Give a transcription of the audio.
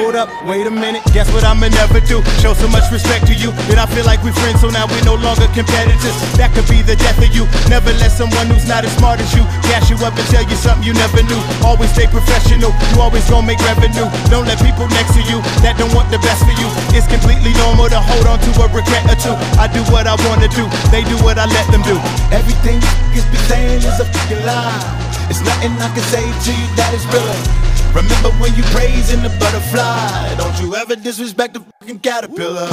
Hold up, wait a minute, guess what I'ma never do? Show so much respect to you that I feel like we're friends, so now we're no longer competitors. That could be the death of you. Never let someone who's not as smart as you cash you up and tell you something you never knew. Always stay professional, you always gonna make revenue. Don't let people next to you that don't want the best for you. It's completely normal to hold on to a regret or two. I do what I wanna do, they do what I let them do. Everything is be saying is a fucking lie. It's nothing I can say to you that is real. Remember when you praising the butterfly? Don't you ever disrespect the fucking caterpillar.